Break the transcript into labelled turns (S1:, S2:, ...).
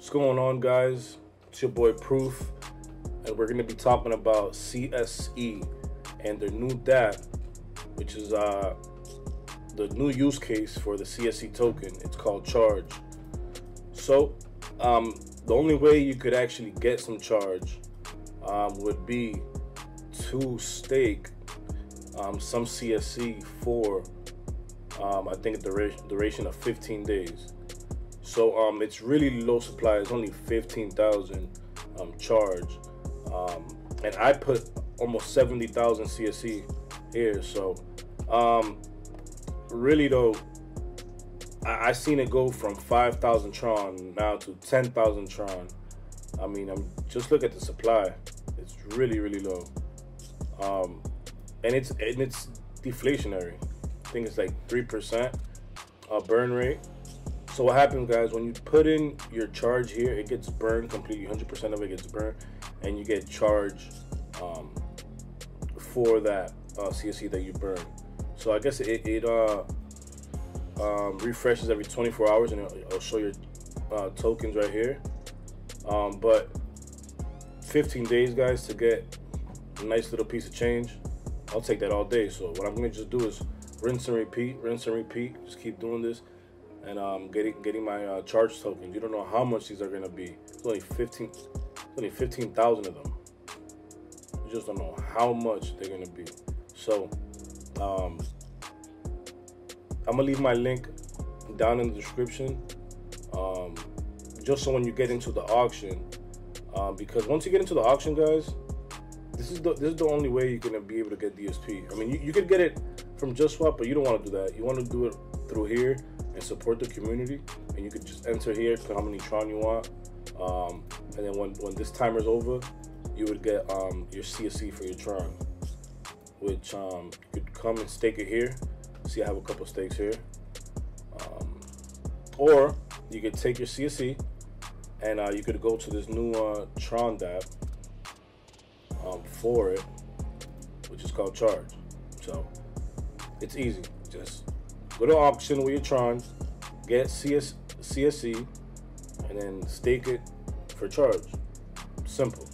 S1: What's going on, guys? It's your boy Proof, and we're gonna be talking about CSE and their new DApp, which is uh, the new use case for the CSE token. It's called Charge. So, um, the only way you could actually get some charge um, would be to stake um, some CSE for um, I think a duration, duration of 15 days. So um, it's really low supply. It's only 15,000 um, charge, um, and I put almost 70,000 CSE here. So um, really though, I, I seen it go from 5,000 Tron now to 10,000 Tron. I mean, I'm just look at the supply. It's really really low, um, and it's and it's deflationary. I think it's like three percent uh, burn rate. So what happens, guys? When you put in your charge here, it gets burned completely. 100% of it gets burned, and you get charged um, for that uh, that you burn. So I guess it, it uh, um, refreshes every 24 hours, and it'll, it'll show your uh, tokens right here. Um, but 15 days, guys, to get a nice little piece of change. I'll take that all day. So what I'm gonna just do is rinse and repeat, rinse and repeat. Just keep doing this, and um, getting getting my uh, charge tokens. You don't know how much these are gonna be. It's only 15, it's only 15,000 of them. You just don't know how much they're gonna be. So, um, I'm gonna leave my link down in the description. Um, just so when you get into the auction, um, because once you get into the auction, guys, this is the this is the only way you're gonna be able to get DSP. I mean, you, you could get it from just JustSwap, but you don't want to do that. You want to do it through here and support the community, and you could just enter here, put how many Tron you want, um, and then when when this timer's over, you would get um, your CSE for your Tron, which um, you could come and stake it here. See, I have a couple stakes here, um, or you could take your CSE and uh, you could go to this new uh, Tron DApp um, for it, which is called Charge. So it's easy. Just go to auction with your Tron, get CS, CSE, and then stake it for Charge. Simple.